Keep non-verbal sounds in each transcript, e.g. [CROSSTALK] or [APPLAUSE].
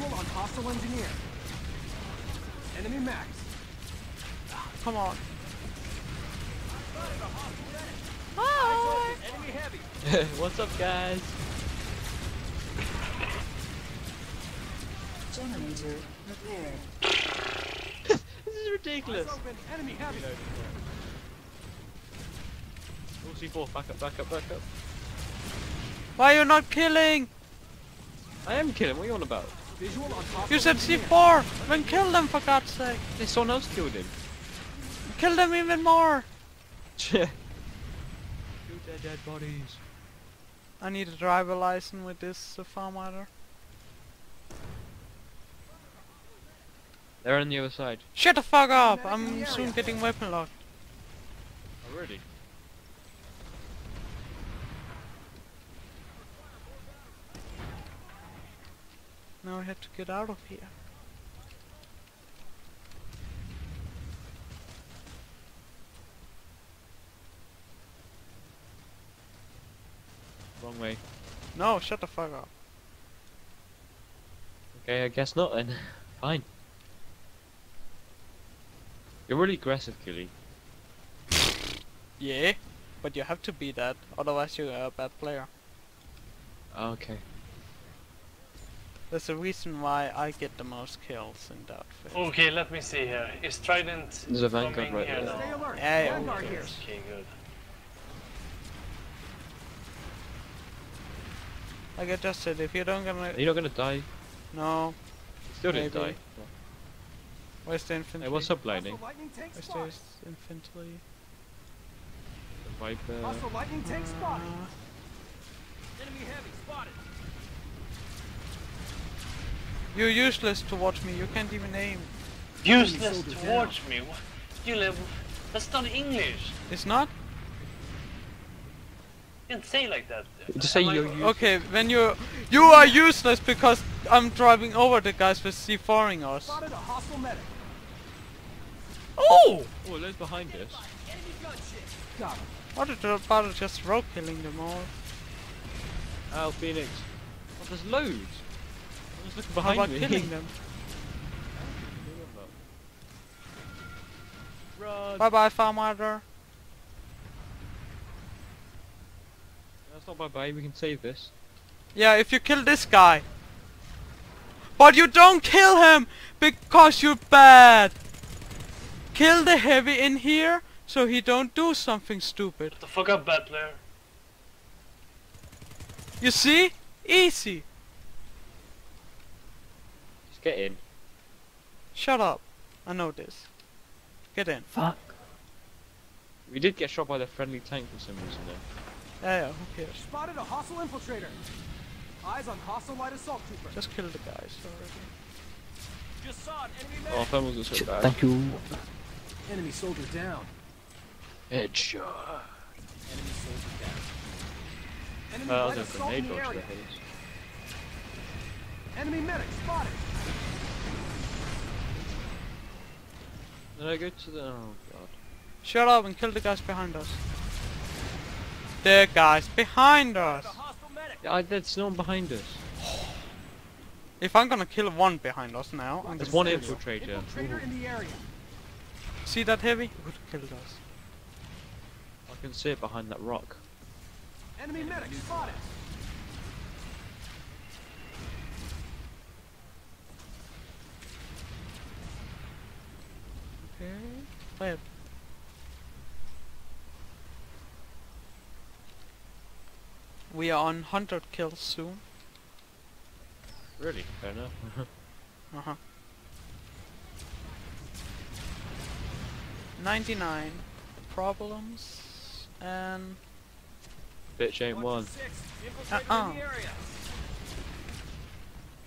Visual on hostile engineer. Enemy max. Come on. Enemy [LAUGHS] heavy. What's up, guys? Generator repaired. [LAUGHS] This is ridiculous. Eyes open. Enemy heavy. Oh, C4, back up, back up, back up. Why are you not killing? I am killing, what are you on about? Visual on You said. C4. Then kill them for God's sake. There's someone else killed him. Kill them even more. [LAUGHS] Shoot their dead bodies. I need a driver license with this uh, Farmrider. They're on the other side. Shut the fuck up! I'm soon getting weapon locked. Already? Now I have to get out of here. Wrong way. No, shut the fuck up. Okay, I guess not then. Fine. You're really aggressive, Killy. Yeah, but you have to be that, otherwise you're a bad player. Oh, okay. That's the reason why I get the most kills in that phase. Okay, let me see here. Is Trident There's a Vanguard coming right here there. Stay now? Yeah, yeah, Vanguard who here. Okay, good. Like I just said, if you don't gonna... You're not gonna die. No, Still didn't Maybe. die. where's the infantry? Hey, what's up, Lightning? Hostile lightning tank Where's the infantry? The Viper. Hostile lightning tank spotted. Uh, Enemy heavy spotted. You're useless towards me, you can't even aim. Useless soldier towards me. What? You live. That's not English. It's not? You can't say like that. Just say you're useless. Okay, when you... You are useless because I'm driving over the guys with C4ing us. Spotted a hostile medic. Oh! Oh, there's behind us. Enemy gunship. Got him. What did you about just rogue killing them all? Oh, Phoenix. Oh, there's loads. I'm just looking How behind about me. killing [LAUGHS] them? Run. Bye bye, Farmrider. That's not bye bye, we can save this. Yeah, if you kill this guy. But you don't kill him because you're bad. Kill the heavy in here so he don't do something stupid. Shut the fuck up, bad player. You see? Easy. Just get in. Shut up. I know this. Get in. Fuck. We did get shot by the friendly tank for some reason though. Yeah, yeah, who cares? Spotted a hostile infiltrator. Eyes on hostile light assault trooper. Just kill the guys already. Just saw an enemy Oh, thermals are so bad. Thank you. Enemy soldier down. Headshot. Enemy soldier down. Enemy Uh, light there's a assault in the launcher area. ahead of us. Enemy medic spotted. Then I go to the. Oh god. Shut up and kill the guys behind us. The guys behind us. A hostile medic. Yeah, I, there's no one behind us. If I'm gonna kill one behind us now, I'm There's one infiltrator. Infiltrator in the area. See that heavy? He would have killed us. I can see it behind that rock. Enemy medic spotted. Okay. We are on 100 kills soon. Really? Fair enough. [LAUGHS] Uh huh. 99 problems and Bitch ain't one. Uh-uh. in the area.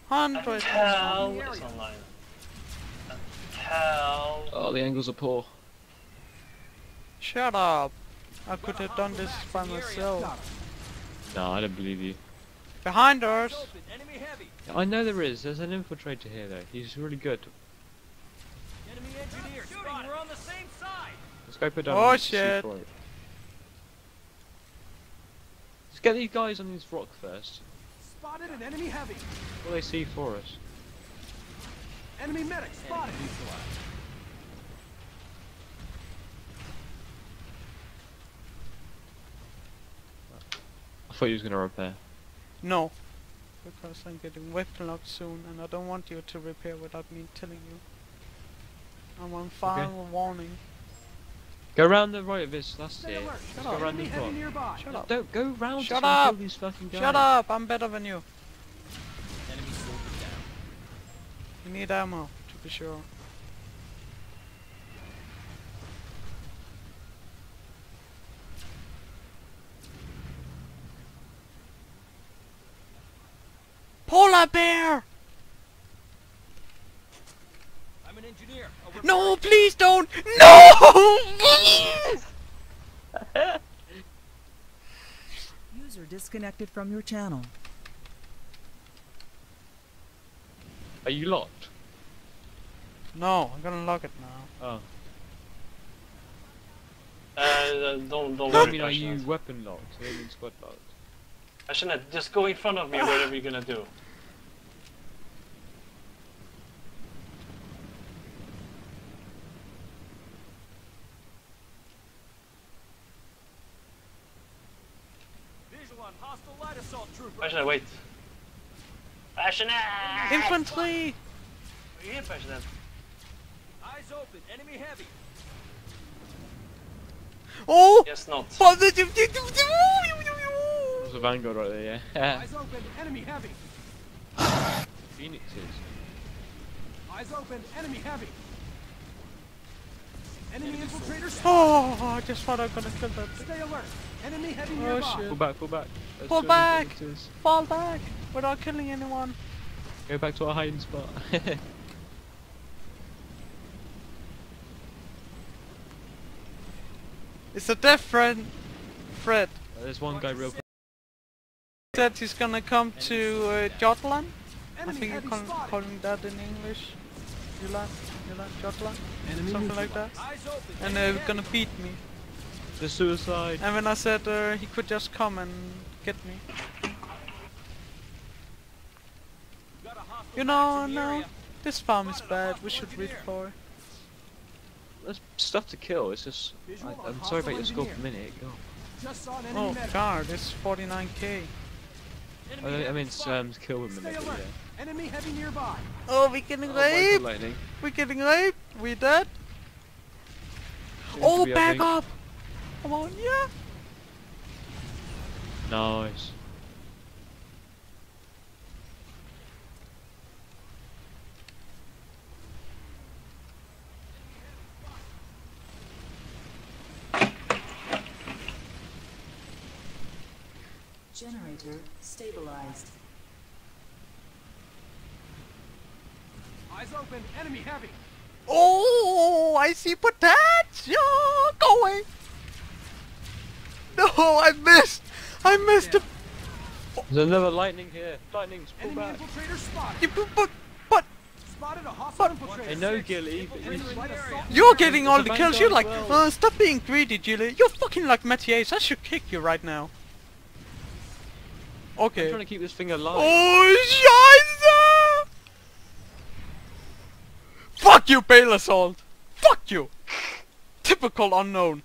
100. Hell is online. Hell. Oh, the angles are poor. Shut up. I could have done this by myself. No, I don't believe you. Behind us. Open. Enemy heavy. I know there is. There's an infiltrator here though. He's really good. Enemy engineer spotted. We're on the same side. Let's go put down. Oh, a shit. C4. Let's get these guys on this rock first. Spotted an enemy heavy. What do they see for us? Enemy medic spotted. I thought you was gonna repair. No. Because I'm getting weapon locked soon and I don't want you to repair without me telling you. I'm on final warning. Go round the right of this. That's Stay it. alert. Go round the heavy front. Shut up. Don't go round. Shut to up. These fucking guys. Shut up! I'm better than you. Need ammo, to be sure. Polar bear! I'm an engineer. No, please don't! No! [LAUGHS] User disconnected from your channel. Are you locked? no, I'm gonna lock it now. Oh. Uh, don't don't I worry, mean, are you Passionate. weapon locked? I mean squad locked. Passionate, just go in front of me, whatever you're gonna do. Visual on hostile light assault trooper. Passionate, wait. Passionate! Infantry! Are you here, Passionate? Eyes open. Enemy heavy. Oh! Yes, not. Positive! [LAUGHS] There's a vanguard right there, yeah. [LAUGHS] Eyes open. Enemy heavy. Phoenixes. Eyes open. Enemy heavy. Enemy infiltrator spotted. Oh, I just thought I was gonna kill that thing. Stay alert. Enemy heavy Oh nearby. shit. Pull back, pull back. Let's Pull back. Phoenixes. Fall back without killing anyone. Go back to our hiding spot. [LAUGHS] It's a death threat. Threat. There's one guy real quick. Said he's gonna come to uh, Jotland. I Enemy think you heavy call, spotted. calling that in English. Julan, Julan, Jotland, Enemy something like that. And Enemy they're gonna beat me. The suicide. And when I said uh, he could just come and get me. Got a hostile You know, max in the no, area. this farm is bad. We should redeploy. There's stuff to kill. It's just. I, I'm sorry about your hostile scope a minute. Go. Just saw an enemy Oh medic. god, it's 49k. Enemy I, I mean, it's, spotted. um, kill with minute. alert. Yeah. Enemy heavy nearby. Oh, we're getting Oh, mine's raped. lightning. We getting raped. We dead. Seems Oh, to be, I back up. Come on, yeah. Nice. Generator stabilized. Eyes open. Enemy heavy. Oh, I see potential. Going. No, I missed. I missed it. There's another lightning here. Lightning's pull Enemy back. infiltrator spotted. You- But, but, but Spotted a hostile But- infiltrator. I know, Six. Gilly, but Infiltrator you- light assault you're getting all the kills. You're like, vanguard well. uh, stop being greedy, Julie. You're fucking like Matthias. I should kick you right now. I'm trying to keep this thing alive. Oh, Scheiße! Fuck you, Bale Assault! Fuck you! Typical unknown.